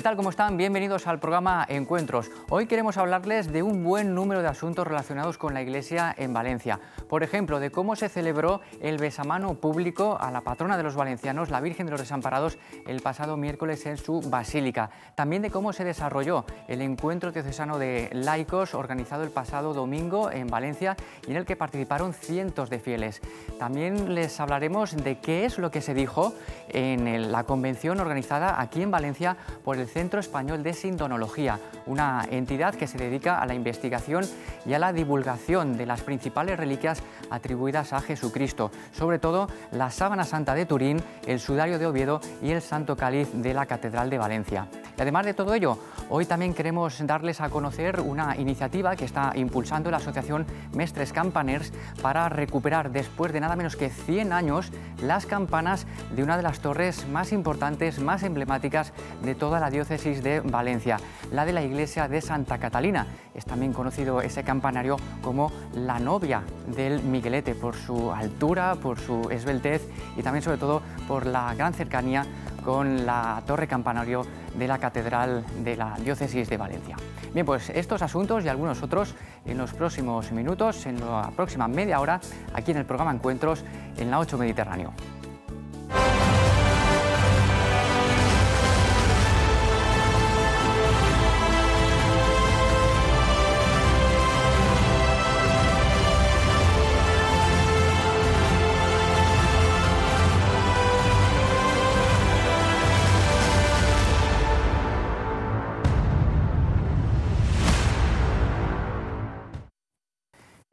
¿Qué tal? ¿Cómo están? Bienvenidos al programa Encuentros. Hoy queremos hablarles de un buen número de asuntos relacionados con la Iglesia en Valencia. Por ejemplo, de cómo se celebró el besamano público a la patrona de los valencianos, la Virgen de los Desamparados, el pasado miércoles en su basílica. También de cómo se desarrolló el encuentro diocesano de laicos organizado el pasado domingo en Valencia y en el que participaron cientos de fieles. También les hablaremos de qué es lo que se dijo en la convención organizada aquí en Valencia por el Centro Español de Sindonología, una entidad que se dedica a la investigación y a la divulgación de las principales reliquias atribuidas a Jesucristo, sobre todo la sábana santa de Turín, el sudario de Oviedo y el santo cáliz de la Catedral de Valencia. Y además de todo ello, hoy también queremos darles a conocer una iniciativa que está impulsando la Asociación Mestres Campaners para recuperar después de nada menos que 100 años las campanas de una de las torres más importantes, más emblemáticas de toda la diócesis de Valencia, la de la iglesia de Santa Catalina. Es también conocido ese campanario como la novia del Miguelete por su altura, por su esbeltez y también sobre todo por la gran cercanía con la torre campanario de la Catedral de la Diócesis de Valencia. Bien, pues estos asuntos y algunos otros en los próximos minutos, en la próxima media hora, aquí en el programa Encuentros en la 8 Mediterráneo.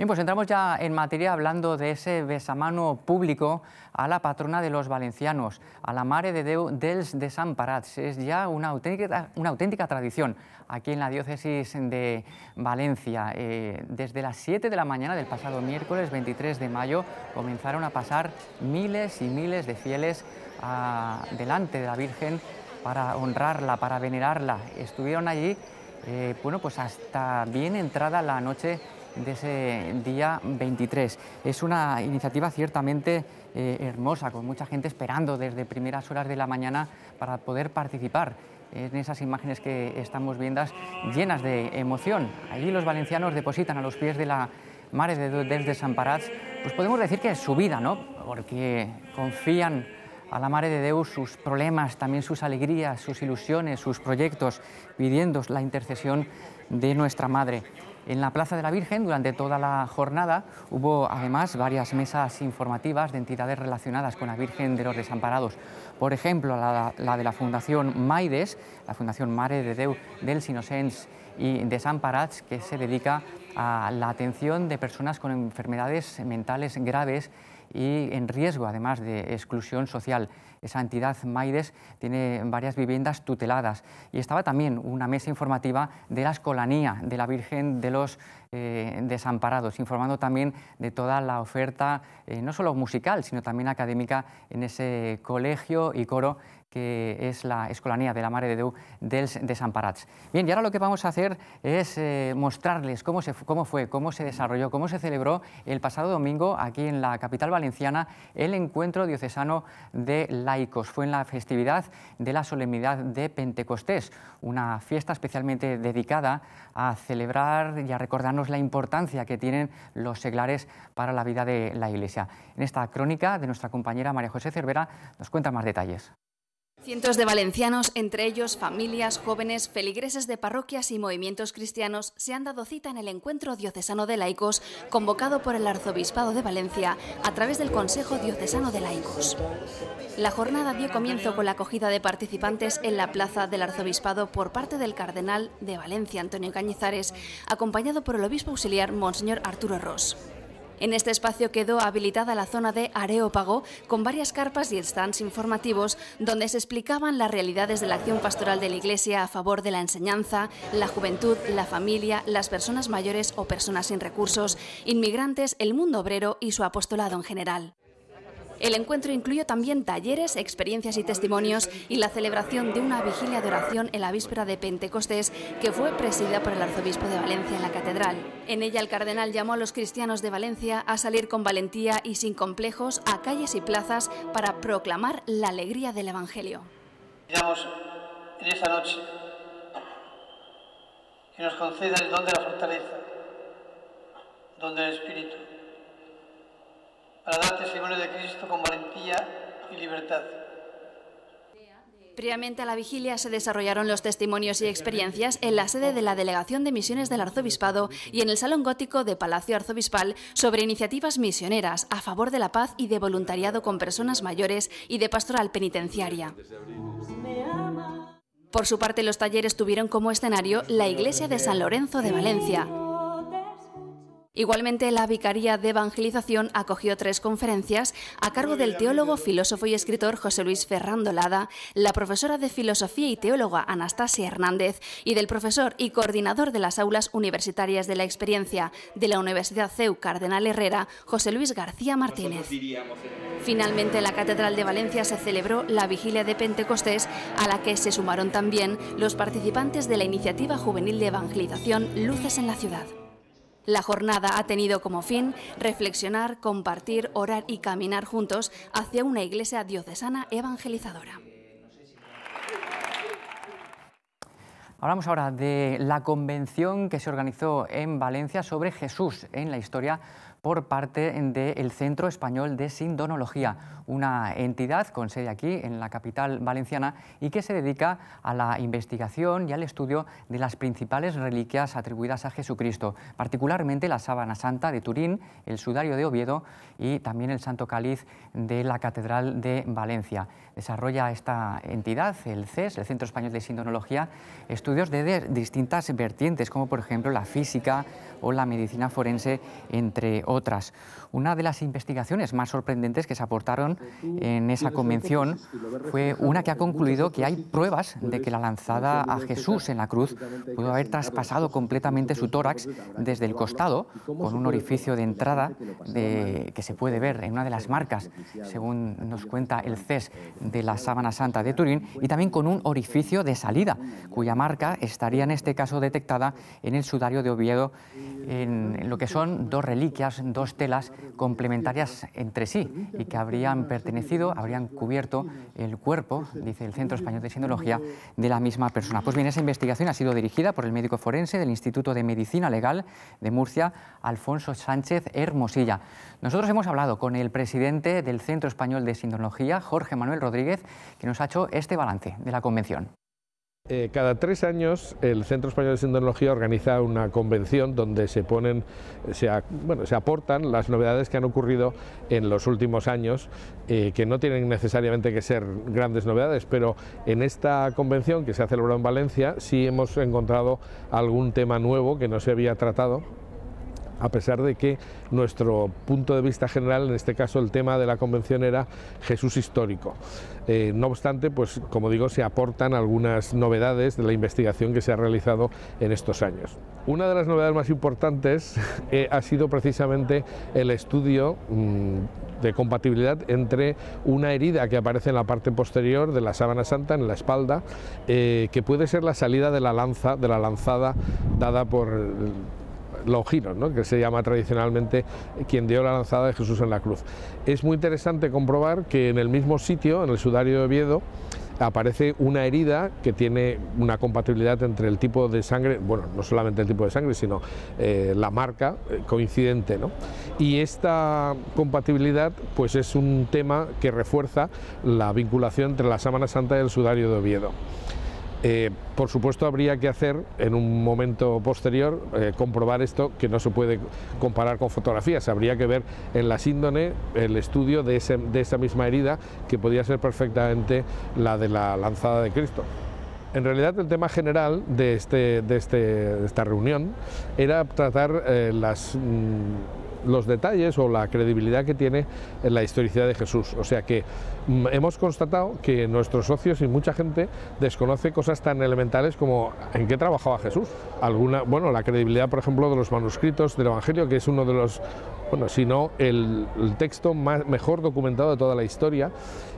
Pues entramos ya en materia hablando de ese besamano público a la patrona de los valencianos, a la Mare de Déu dels Desamparats. Es ya una auténtica, tradición aquí en la diócesis de Valencia. Eh, desde las 7 de la mañana del pasado miércoles 23 de mayo comenzaron a pasar miles y miles de fieles delante de la Virgen para honrarla, para venerarla. Estuvieron allí eh, bueno, pues hasta bien entrada la noche de ese día 23. Es una iniciativa ciertamente eh, hermosa, con mucha gente esperando desde primeras horas de la mañana para poder participar en esas imágenes que estamos viendo llenas de emoción. Allí los valencianos depositan a los pies de la Mare de Déu Desamparats, pues podemos decir que es su vida, ¿no? Porque confían a la Mare de Deus sus problemas, también sus alegrías, sus ilusiones, sus proyectos, pidiendo la intercesión de nuestra Madre. En la Plaza de la Virgen, durante toda la jornada, hubo además varias mesas informativas de entidades relacionadas con la Virgen de los Desamparados. Por ejemplo, la, de la Fundación Maides, la Fundación Mare de Déu del Innocents y Desamparats, que se dedica a la atención de personas con enfermedades mentales graves y en riesgo, además de exclusión social. Esa entidad Maides tiene varias viviendas tuteladas y estaba también una mesa informativa de la escolanía de la Virgen de los eh, Desamparados, informando también de toda la oferta, eh, no solo musical, sino también académica en ese colegio y coro que es la Escolanía de la Mare de Déu dels Desamparats. Bien, y ahora lo que vamos a hacer es eh, mostrarles cómo, fue, cómo se desarrolló, cómo se celebró el pasado domingo aquí en la capital valenciana el encuentro diocesano de laicos. Fue en la festividad de la solemnidad de Pentecostés, una fiesta especialmente dedicada a celebrar y a recordarnos la importancia que tienen los seglares para la vida de la Iglesia. En esta crónica de nuestra compañera María José Cervera nos cuenta más detalles. Cientos de valencianos, entre ellos familias, jóvenes, feligreses de parroquias y movimientos cristianos, se han dado cita en el encuentro diocesano de laicos convocado por el Arzobispado de Valencia a través del Consejo Diocesano de Laicos. La jornada dio comienzo con la acogida de participantes en la plaza del Arzobispado por parte del Cardenal de Valencia, Antonio Cañizares, acompañado por el obispo auxiliar Monseñor Arturo Ross. En este espacio quedó habilitada la zona de Areópago con varias carpas y stands informativos donde se explicaban las realidades de la acción pastoral de la Iglesia a favor de la enseñanza, la juventud, la familia, las personas mayores o personas sin recursos, inmigrantes, el mundo obrero y su apostolado en general. El encuentro incluyó también talleres, experiencias y testimonios y la celebración de una vigilia de oración en la víspera de Pentecostés que fue presidida por el arzobispo de Valencia en la catedral. En ella el cardenal llamó a los cristianos de Valencia a salir con valentía y sin complejos a calles y plazas para proclamar la alegría del Evangelio. Digamos, en esta noche y nos conceda el don de la fortaleza, don del Espíritu, para dar testimonio de Cristo con valentía y libertad. Previamente a la vigilia se desarrollaron los testimonios y experiencias en la sede de la Delegación de Misiones del Arzobispado y en el Salón Gótico de Palacio Arzobispal sobre iniciativas misioneras a favor de la paz y de voluntariado con personas mayores y de pastoral penitenciaria. Por su parte, los talleres tuvieron como escenario la iglesia de San Lorenzo de Valencia. Igualmente, la Vicaría de Evangelización acogió tres conferencias a cargo del teólogo, filósofo y escritor José Luis Ferrando Lada, la profesora de Filosofía y teóloga Anastasia Hernández y del profesor y coordinador de las aulas universitarias de la experiencia de la Universidad CEU Cardenal Herrera, José Luis García Martínez. Finalmente, en la Catedral de Valencia se celebró la vigilia de Pentecostés, a la que se sumaron también los participantes de la iniciativa juvenil de evangelización Luces en la Ciudad. La jornada ha tenido como fin reflexionar, compartir, orar y caminar juntos hacia una iglesia diocesana evangelizadora. Hablamos ahora de la convención que se organizó en Valencia sobre Jesús en la historia por parte del Centro Español de Sindonología, una entidad con sede aquí en la capital valenciana y que se dedica a la investigación y al estudio de las principales reliquias atribuidas a Jesucristo, particularmente la sábana santa de Turín, el sudario de Oviedo y también el Santo Cáliz de la Catedral de Valencia. Desarrolla esta entidad, el CES, el Centro Español de Sindonología, estudios de distintas vertientes, como por ejemplo la física o la medicina forense, entre otras. Una de las investigaciones más sorprendentes que se aportaron en esa convención fue una que ha concluido que hay pruebas de que la lanzada a Jesús en la cruz pudo haber traspasado completamente su tórax desde el costado, con un orificio de entrada que se puede ver en una de las marcas, según nos cuenta el CES de la Sábana Santa de Turín, y también con un orificio de salida, cuya marca estaría en este caso detectada en el sudario de Oviedo, en lo que son dos reliquias, dos telas complementarias entre sí y que habrían pertenecido, habrían cubierto el cuerpo, dice el Centro Español de Sinología, de la misma persona. Pues bien, esa investigación ha sido dirigida por el médico forense del Instituto de Medicina Legal de Murcia, Alfonso Sánchez Hermosilla. Nosotros hemos hablado con el presidente del Centro Español de Sinología, Jorge Manuel Rodríguez, que nos ha hecho este balance de la convención. Eh, cada tres años el Centro Español de Sindonología organiza una convención donde se ponen, se, bueno, se aportan las novedades que han ocurrido en los últimos años, eh, que no tienen necesariamente que ser grandes novedades, pero en esta convención que se ha celebrado en Valencia sí hemos encontrado algún tema nuevo que no se había tratado a pesar de que nuestro punto de vista general, en este caso el tema de la convención era Jesús histórico. Eh, no obstante, pues como digo, se aportan algunas novedades de la investigación que se ha realizado en estos años. Una de las novedades más importantes eh, ha sido precisamente el estudio mm, de compatibilidad entre una herida que aparece en la parte posterior de la sábana santa, en la espalda, eh, que puede ser la salida de la lanza, de la lanzada dada por Longinos, ¿no? que se llama tradicionalmente quien dio la lanzada de Jesús en la cruz. Es muy interesante comprobar que en el mismo sitio, en el sudario de Oviedo, aparece una herida que tiene una compatibilidad entre el tipo de sangre, bueno, no solamente el tipo de sangre, sino eh, la marca eh, coincidente. ¿no? Y esta compatibilidad pues es un tema que refuerza la vinculación entre la Sámana Santa y el sudario de Oviedo. Eh, por supuesto, habría que hacer en un momento posterior eh, comprobar esto que no se puede comparar con fotografías. Habría que ver en la síndone el estudio de, esa misma herida que podía ser perfectamente la de la lanzada de Cristo. En realidad el tema general de, este, este, esta reunión era tratar eh, las... Los detalles o la credibilidad que tiene en la historicidad de Jesús. O sea que mm, hemos constatado que nuestros socios y mucha gente desconoce cosas tan elementales como en qué trabajaba Jesús. Alguna, bueno, la credibilidad, por ejemplo, de los manuscritos del Evangelio, que es uno de los, bueno, si no el, texto más, mejor documentado de toda la historia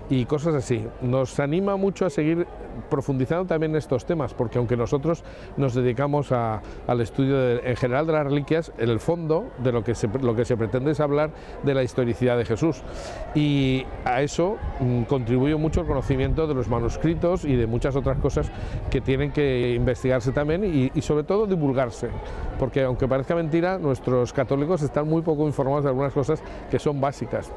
y cosas así. Nos anima mucho a seguir profundizando también en estos temas, porque aunque nosotros nos dedicamos al estudio en general de las reliquias, en el fondo de lo que, se, lo que se pretende es hablar de la historicidad de Jesús. Y a eso mm, contribuye mucho el conocimiento de los manuscritos y de muchas otras cosas que tienen que investigarse también y sobre todo divulgarse, porque aunque parezca mentira, nuestros católicos están muy poco informados de algunas cosas que son básicas.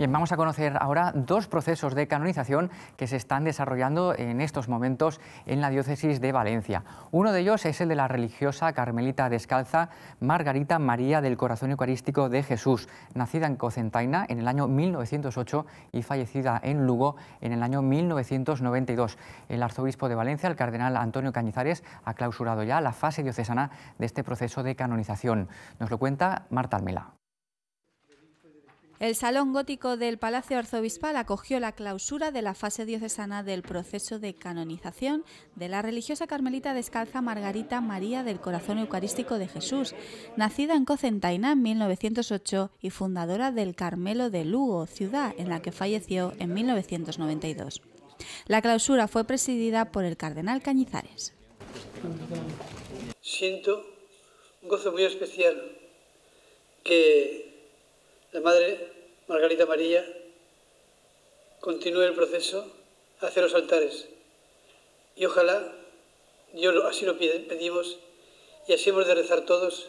Bien, vamos a conocer ahora dos procesos de canonización que se están desarrollando en estos momentos en la diócesis de Valencia. Uno de ellos es el de la religiosa carmelita descalza Margarita María del Corazón Eucarístico de Jesús, nacida en Cocentaina en el año 1908 y fallecida en Lugo en el año 1992. El arzobispo de Valencia, el cardenal Antonio Cañizares, ha clausurado ya la fase diocesana de este proceso de canonización. Nos lo cuenta Marta Almela. El Salón Gótico del Palacio Arzobispal acogió la clausura de la fase diocesana del proceso de canonización de la religiosa carmelita descalza Margarita María del Corazón Eucarístico de Jesús, nacida en Cocentaina en 1908 y fundadora del Carmelo de Lugo, ciudad en la que falleció en 1992. La clausura fue presidida por el cardenal Cañizares. Siento un gozo muy especial que la Madre Margarita María continúe el proceso hacia los altares. Y ojalá, así lo pedimos, y así hemos de rezar todos,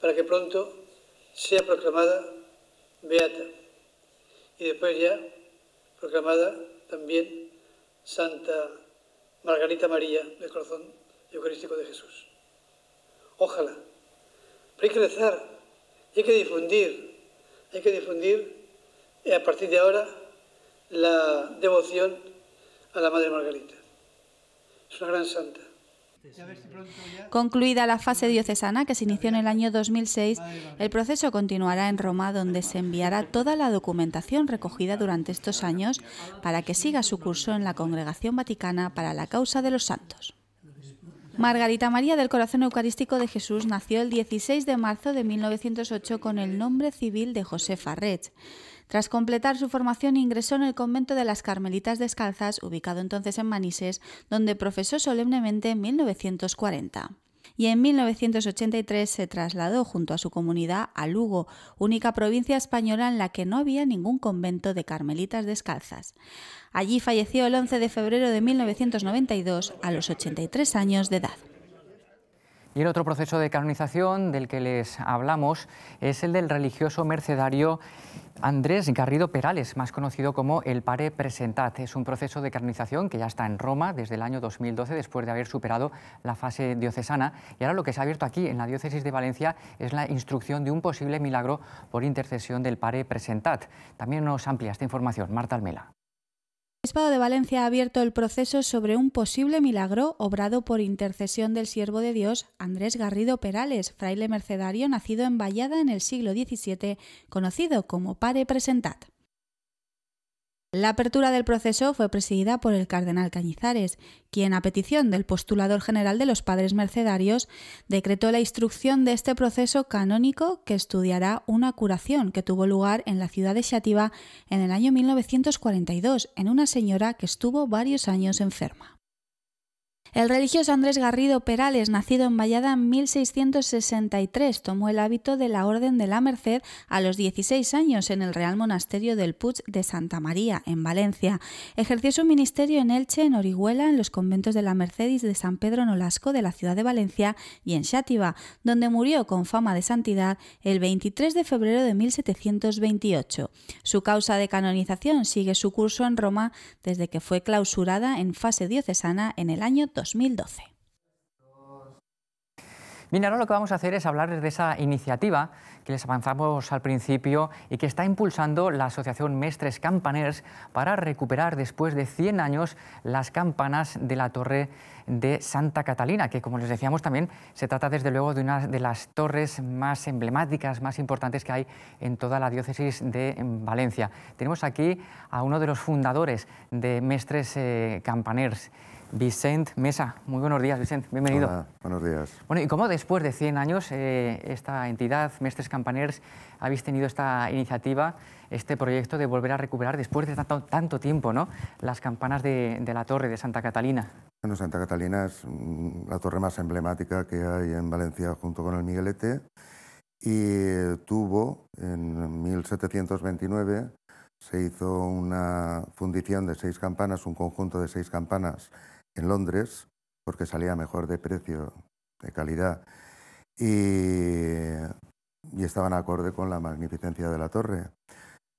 para que pronto sea proclamada Beata. Y después ya proclamada también Santa Margarita María del Corazón Eucarístico de Jesús. Ojalá. Pero hay que rezar, hay que difundir hay que difundir a partir de ahora la devoción a la Madre Margarita. Es una gran santa. Concluida la fase diocesana que se inició en el año 2006, el proceso continuará en Roma donde se enviará toda la documentación recogida durante estos años para que siga su curso en la Congregación Vaticana para la Causa de los Santos. Margarita María del Corazón Eucarístico de Jesús nació el 16 de marzo de 1908 con el nombre civil de José Farret. Tras completar su formación ingresó en el convento de las Carmelitas Descalzas, ubicado entonces en Manises, donde profesó solemnemente en 1940 y en 1983 se trasladó junto a su comunidad a Lugo, única provincia española en la que no había ningún convento de carmelitas descalzas. Allí falleció el 11 de febrero de 1992 a los 83 años de edad. Y el otro proceso de canonización del que les hablamos es el del religioso mercedario Andrés Garrido Perales, más conocido como el Pare Presentat. Es un proceso de canonización que ya está en Roma desde el año 2012, después de haber superado la fase diocesana. Y ahora lo que se ha abierto aquí, en la diócesis de Valencia, es la instrucción de un posible milagro por intercesión del Pare Presentat. También nos amplía esta información Marta Almela. Obispado de Valencia ha abierto el proceso sobre un posible milagro obrado por intercesión del siervo de Dios Andrés Garrido Perales, fraile mercedario nacido en Vallada en el siglo XVII, conocido como Pare Presentat. La apertura del proceso fue presidida por el cardenal Cañizares, quien, a petición del postulador general de los padres mercedarios, decretó la instrucción de este proceso canónico que estudiará una curación que tuvo lugar en la ciudad de Xativa en el año 1942 en una señora que estuvo varios años enferma. El religioso Andrés Garrido Perales, nacido en Vallada en 1663, tomó el hábito de la Orden de la Merced a los 16 años en el Real Monasterio del Puig de Santa María, en Valencia. Ejerció su ministerio en Elche, en Orihuela, en los conventos de la Merced y de San Pedro Nolasco de la ciudad de Valencia y en Xátiva, donde murió con fama de santidad el 23 de febrero de 1728. Su causa de canonización sigue su curso en Roma desde que fue clausurada en fase diocesana en el año 2012. Bien, ahora lo que vamos a hacer es hablar de esa iniciativa que les avanzamos al principio y que está impulsando la Asociación Mestres Campaners para recuperar después de 100 años las campanas de la Torre de Santa Catalina, que como les decíamos también se trata desde luego de una de las torres más emblemáticas, más importantes que hay en toda la diócesis de Valencia. Tenemos aquí a uno de los fundadores de Mestres eh, Campaners. Vicente Mesa. Muy buenos días, Vicente. Bienvenido. Hola, buenos días. Bueno, ¿y cómo después de 100 años eh, esta entidad, Mestres Campaners, habéis tenido esta iniciativa, este proyecto de volver a recuperar después de tanto, tanto tiempo ¿no? las campanas de, de, la torre de Santa Catalina? Bueno, Santa Catalina es mm, la torre más emblemática que hay en Valencia junto con el Miguelete y tuvo en 1729 se hizo una fundición de seis campanas, un conjunto de seis campanas en Londres, porque salía mejor de precio, de calidad, y, y estaban acorde con la magnificencia de la torre.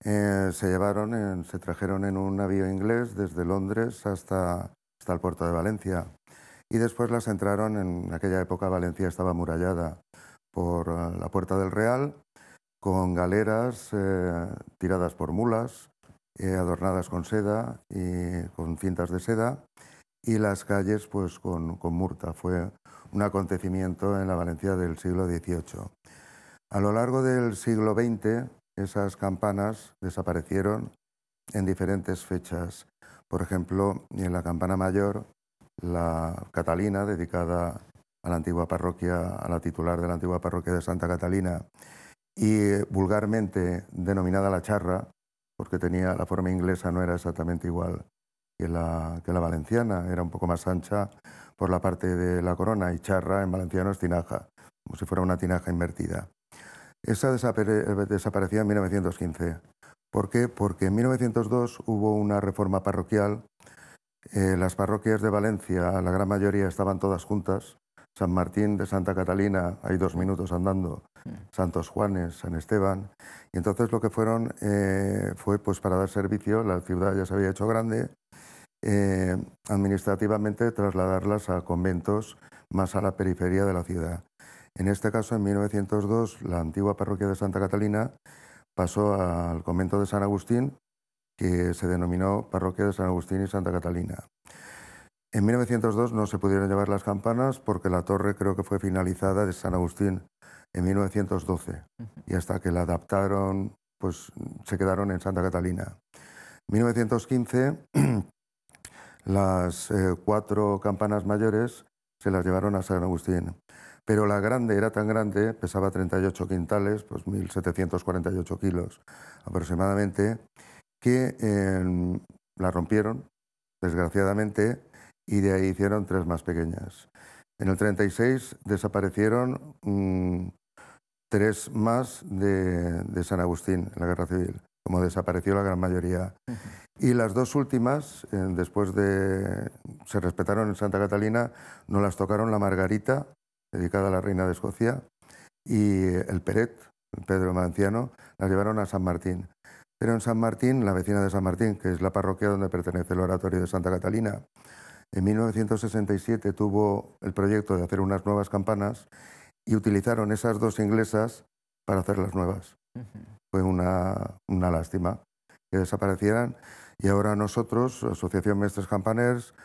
Eh, se llevaron, se trajeron en un navío inglés desde Londres hasta, hasta el puerto de Valencia y después las entraron, en aquella época Valencia estaba amurallada por eh, la Puerta del Real, con galeras eh, tiradas por mulas, eh, adornadas con seda y con cintas de seda, y las calles pues con, con, murta. Fue un acontecimiento en la Valencia del siglo XVIII. A lo largo del siglo XX, esas campanas desaparecieron en diferentes fechas. Por ejemplo, en la campana mayor, la Catalina, dedicada a la antigua parroquia, a la titular de la antigua parroquia de Santa Catalina, y vulgarmente denominada la charra, porque tenía la forma inglesa, no era exactamente igual que la, que la valenciana, era un poco más ancha por la parte de la corona y charra en valenciano es tinaja, como si fuera una tinaja invertida. Esa desapareció en 1915. ¿Por qué? Porque en 1902 hubo una reforma parroquial. Eh, las parroquias de Valencia, la gran mayoría estaban todas juntas. San Martín de Santa Catalina, hay dos minutos andando. Santos Juanes, San Esteban. Y entonces lo que fueron eh, fue pues para dar servicio, la ciudad ya se había hecho grande, eh, administrativamente trasladarlas a conventos más a la periferia de la ciudad. En este caso, en 1902, la antigua parroquia de Santa Catalina pasó al convento de San Agustín, que se denominó Parroquia de San Agustín y Santa Catalina. En 1902 no se pudieron llevar las campanas porque la torre creo que fue finalizada de San Agustín en 1912 y hasta que la adaptaron pues se quedaron en Santa Catalina. En 1915 las eh, cuatro campanas mayores se las llevaron a San Agustín. Pero la grande era tan grande, pesaba 38 quintales, pues 1.748 kilos aproximadamente, que eh, la rompieron, desgraciadamente, y de ahí hicieron tres más pequeñas. En el 36 desaparecieron mm, tres más de, San Agustín en la Guerra Civil, como desapareció la gran mayoría. Y las dos últimas, eh, después de... se respetaron en Santa Catalina, no las tocaron la Margarita, dedicada a la reina de Escocia, y el Peret, Pedro Manciano, las llevaron a San Martín. Pero en San Martín, la vecina de San Martín, que es la parroquia donde pertenece el oratorio de Santa Catalina, en 1967 tuvo el proyecto de hacer unas nuevas campanas y utilizaron esas dos inglesas para hacer las nuevas. Fue una, una, lástima que desaparecieran y ahora nosotros, Asociación Mestres Campaners,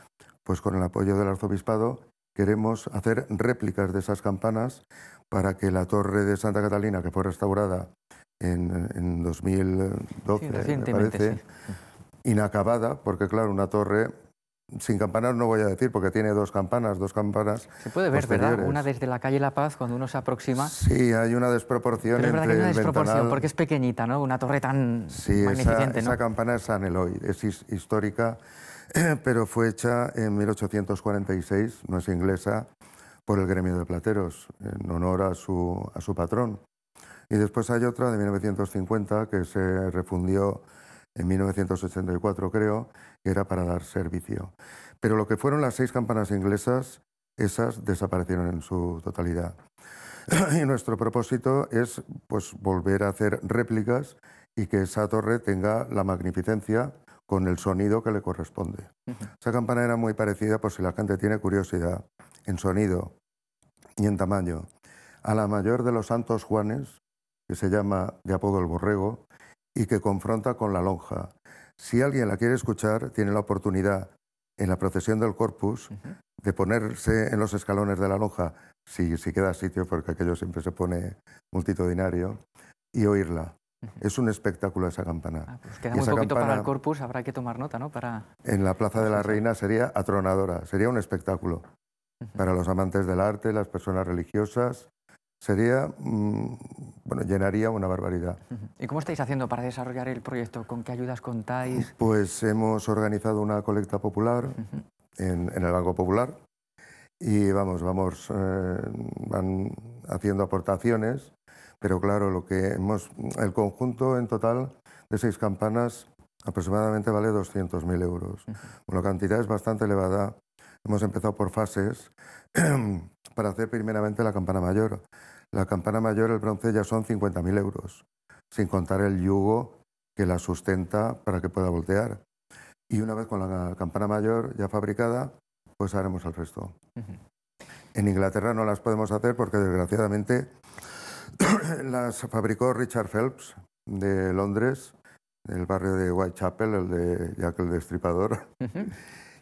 pues con el apoyo del Arzobispado, queremos hacer réplicas de esas campanas para que la torre de Santa Catalina, que fue restaurada en, en 2012, sí, me parece, sí. inacabada, porque claro, una torre sin campanas no voy a decir, porque tiene dos campanas, dos campanas. Se puede ver, ¿verdad? Una desde la calle La Paz, cuando uno se aproxima. Sí, hay una desproporción Pero es entre verdad que hay una desproporción, ventanal- porque es pequeñita, ¿no? Una torre tan Sí, esa, magnificente, esa ¿no? campana es San Eloy, es his- histórica, pero fue hecha en 1846, no es inglesa, por el gremio de plateros, en honor a su, a su patrón. Y después hay otra de 1950 que se refundió en 1984, creo, que era para dar servicio. Pero lo que fueron las seis campanas inglesas, esas desaparecieron en su totalidad. Y nuestro propósito es pues, volver a hacer réplicas y que esa torre tenga la magnificencia con el sonido que le corresponde. Esa campana era muy parecida, por si la gente tiene curiosidad, en sonido y en tamaño, a la mayor de los santos Juanes, que se llama de apodo el Borrego, y que confronta con la lonja. Si alguien la quiere escuchar, tiene la oportunidad en la procesión del Corpus de ponerse en los escalones de la lonja, si, si queda sitio, porque aquello siempre se pone multitudinario, y oírla. Es un espectáculo esa campana. Ah, pues queda muy poquito para el corpus, habrá que tomar nota, ¿no? Para... En la Plaza de la Reina sería atronadora, sería un espectáculo. Para los amantes del arte, las personas religiosas, sería, mm, bueno, llenaría una barbaridad. ¿Y cómo estáis haciendo para desarrollar el proyecto? ¿Con qué ayudas contáis? Pues hemos organizado una colecta popular en, el Banco Popular y vamos, vamos eh, van haciendo aportaciones, pero claro, lo que hemos, el conjunto en total de seis campanas aproximadamente vale 200.000 euros. La cantidad es bastante elevada. Hemos empezado por fases para hacer primeramente la campana mayor. La campana mayor, el bronce, ya son 50.000 euros, sin contar el yugo que la sustenta para que pueda voltear. Y una vez con la campana mayor ya fabricada, pues haremos el resto. En Inglaterra no las podemos hacer porque desgraciadamente las fabricó Richard Phelps de Londres, del barrio de Whitechapel, el de Jack el Destripador.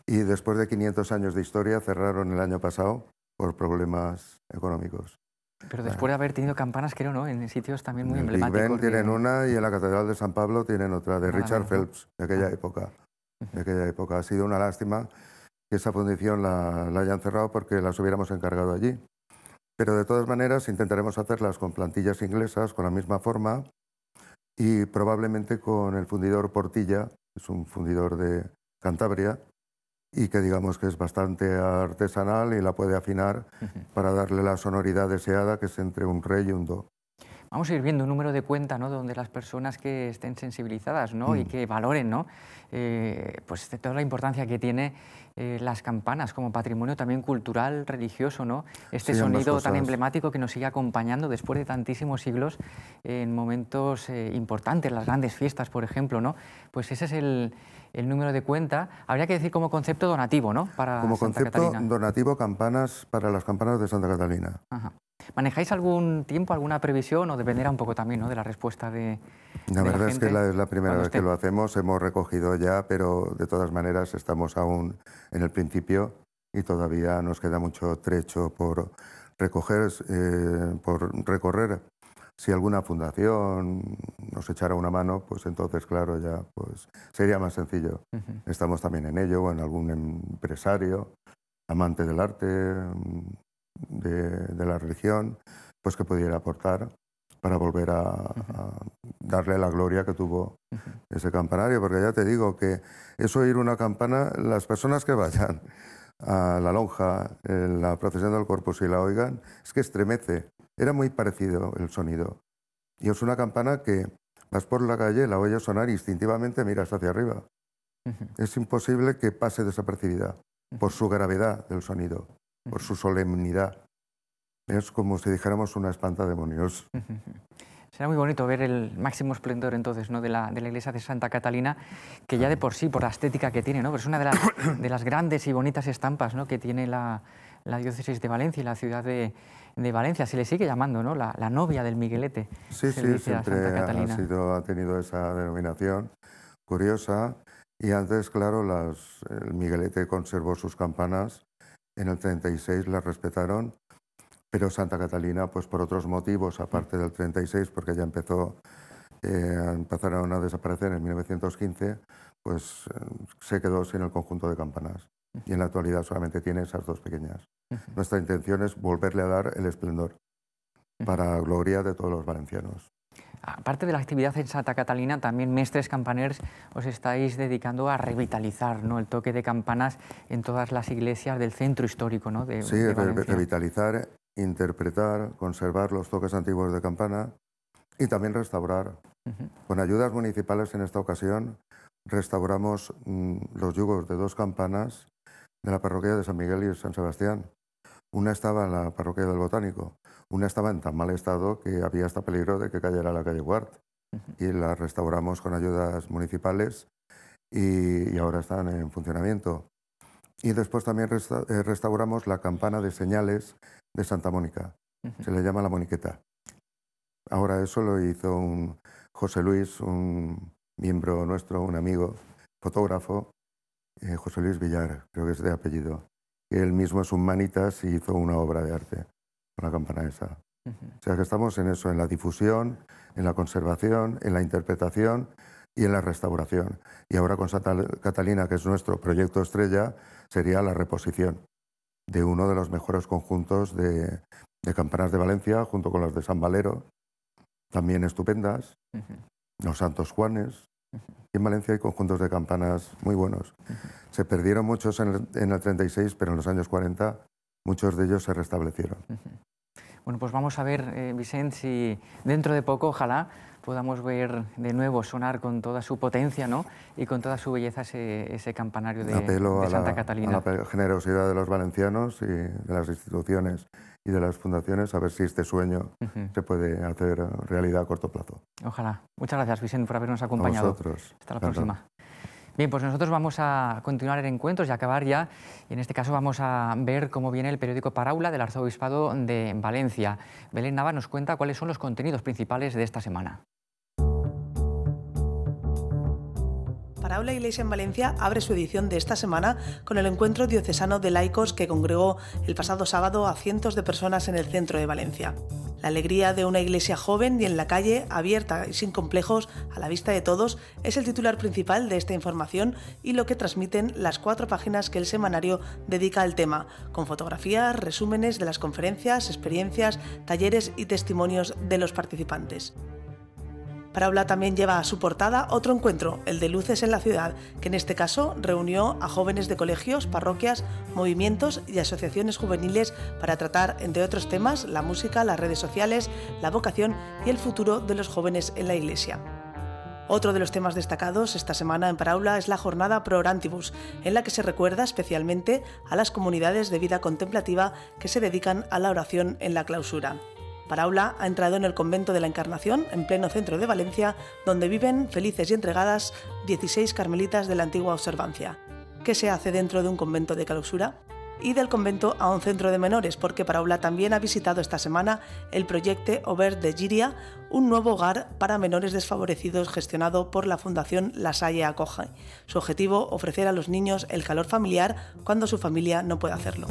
Y después de 500 años de historia cerraron el año pasado por problemas económicos. Pero después de haber tenido campanas, creo, ¿no? En sitios también muy emblemáticos. En Big Ben tienen una y en la Catedral de San Pablo tienen otra, de Richard Phelps, de aquella ah. época. De aquella época. Ha sido una lástima que esa fundición la, hayan cerrado porque las hubiéramos encargado allí. Pero de todas maneras intentaremos hacerlas con plantillas inglesas, con la misma forma y probablemente con el fundidor Portilla, es un fundidor de Cantabria, y que digamos que es bastante artesanal y la puede afinar para darle la sonoridad deseada que es entre un re y un do. Vamos a ir viendo un número de cuenta ¿no? donde las personas que estén sensibilizadas ¿no? y mm. que valoren ¿no? Eh, pues toda la importancia que tiene eh, las campanas como patrimonio también cultural, religioso, ¿no? este sonido tan emblemático que nos sigue acompañando después de tantísimos siglos en momentos eh, importantes, las grandes fiestas, por ejemplo. ¿no? Pues ese es el, el número de cuenta. Habría que decir como concepto donativo, ¿no? Para como concepto donativo campanas para las campanas de Santa Catalina. ¿Manejáis algún tiempo, alguna previsión o dependerá un poco también ¿no? de la respuesta de... La verdad es que es la primera vez que lo hacemos, hemos recogido ya, pero de todas maneras estamos aún en el principio y todavía nos queda mucho trecho por recoger, eh, por recorrer si alguna fundación nos echara una mano, pues entonces, claro, ya pues sería más sencillo. Estamos también en ello, o en algún empresario, amante del arte, de, la religión, pues que pudiera aportar para volver a, darle la gloria que tuvo ese campanario, porque ya te digo que es oír una campana, las personas que vayan a la lonja, en la procesión del corpus y la oigan, es que estremece, era muy parecido el sonido. Y es una campana que vas por la calle, la oyes sonar instintivamente miras hacia arriba. Es imposible que pase desapercibida por su gravedad del sonido, por su solemnidad. Es como si dijéramos una espanta demonios. Será muy bonito ver el máximo esplendor entonces ¿no? de, la, de la iglesia de Santa Catalina, que ya de por sí, por la estética que tiene, ¿no? Pero es una de las, de las grandes y bonitas estampas ¿no? que tiene la, la diócesis de Valencia y la ciudad de, de Valencia, se le sigue llamando, ¿no? La, novia del Miguelete. Sí, sí, siempre ha, sido, ha tenido esa denominación curiosa. Y antes, claro, las, el Miguelete conservó sus campanas. En el 36 las respetaron, pero Santa Catalina, pues por otros motivos, aparte del 36, porque ya empezó, eh, empezaron a desaparecer en 1915, pues eh, se quedó sin el conjunto de campanas. Y en la actualidad solamente tiene esas dos pequeñas. Nuestra intención es volverle a dar el esplendor para gloria de todos los valencianos. Aparte de la actividad en Santa Catalina, también mestres campaners os estáis dedicando a revitalizar ¿no? el toque de campanas en todas las iglesias del centro histórico ¿no? de, sí, revitalizar, interpretar, conservar los toques antiguos de campana y también restaurar. Con ayudas municipales en esta ocasión restauramos mm, los yugos de dos campanas de la parroquia de San Miguel y San Sebastián. Una estaba en la parroquia del Botánico, una estaba en tan mal estado que había hasta peligro de que cayera la calle Guard. Y la restauramos con ayudas municipales y, ahora están en funcionamiento. Y después también eh, restauramos la campana de señales de Santa Mónica. Se le llama la Moniqueta. Ahora eso lo hizo un José Luis, un miembro nuestro, un amigo, fotógrafo, eh, José Luis Villar, creo que es de apellido. Él mismo es un manitas y hizo una obra de arte con la campana esa. O sea que estamos en eso, en la difusión, en la conservación, en la interpretación y en la restauración. Y ahora con Santa Catalina, que es nuestro proyecto estrella, sería la reposición de uno de los mejores conjuntos de, campanas de Valencia, junto con los de San Valero, también estupendas, los Santos Juanes. En Valencia hay conjuntos de campanas muy buenos. Se perdieron muchos en el, en el 36, pero en los años 40 muchos de ellos se restablecieron. Bueno, pues vamos a ver, eh, Vicente, si dentro de poco, ojalá, podamos ver de nuevo sonar con toda su potencia ¿no? y con toda su belleza ese, campanario de, Santa Catalina. A la generosidad de los valencianos y de las instituciones y de las fundaciones, a ver si este sueño se puede hacer realidad a corto plazo. Ojalá. Muchas gracias, Vicente, por habernos acompañado. Hasta la próxima. Bien, pues nosotros vamos a continuar el encuentro y acabar ya. Y en este caso vamos a ver cómo viene el periódico Paraula del Arzobispado de Valencia. Belén Nava nos cuenta cuáles son los contenidos principales de esta semana. Paraula Iglesia en Valencia abre su edición de esta semana con el encuentro diocesano de laicos que congregó el pasado sábado a cientos de personas en el centro de Valencia. La alegría de una iglesia joven y en la calle, abierta y sin complejos, a la vista de todos, es el titular principal de esta información y lo que transmiten las cuatro páginas que el semanario dedica al tema, con fotografías, resúmenes de las conferencias, experiencias, talleres y testimonios de los participantes. Paraula también lleva a su portada otro encuentro, el de Luces en la Ciudad, que en este caso reunió a jóvenes de colegios, parroquias, movimientos y asociaciones juveniles para tratar, entre otros temas, la música, las redes sociales, la vocación y el futuro de los jóvenes en la Iglesia. Otro de los temas destacados esta semana en Paraula es la jornada Pro Orantibus, en la que se recuerda especialmente a las comunidades de vida contemplativa que se dedican a la oración en la clausura. Paraula ha entrado en el convento de la Encarnación, en pleno centro de Valencia, donde viven felices y entregadas 16 carmelitas de la antigua observancia. ¿Qué se hace dentro de un convento de clausura? y del convento a un centro de menores, porque Paraula también ha visitado esta semana el proyecto Over de Giria, un nuevo hogar para menores desfavorecidos gestionado por la Fundación La Salle Acoja. Su objetivo, ofrecer a los niños el calor familiar cuando su familia no puede hacerlo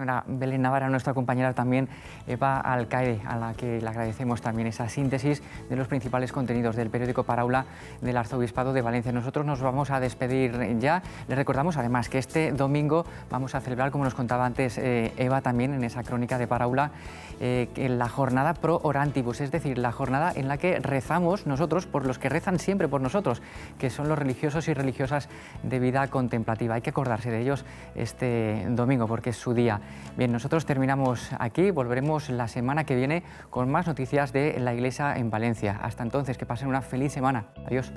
señora Belén Navarra, nuestra compañera también, Eva Alcaide, a la que le agradecemos también esa síntesis de los principales contenidos del periódico Paraula del Arzobispado de Valencia. Nosotros nos vamos a despedir ya. Les recordamos además que este domingo vamos a celebrar, como nos contaba antes eh, Eva también en esa crónica de Paraula, eh, la jornada pro orantibus, es decir, la jornada en la que rezamos nosotros por los que rezan siempre por nosotros, que son los religiosos y religiosas de vida contemplativa. Hay que acordarse de ellos este domingo porque es su día. Bien, nosotros terminamos aquí, volveremos la semana que viene con más noticias de la Iglesia en Valencia. Hasta entonces, que pasen una feliz semana. Adiós.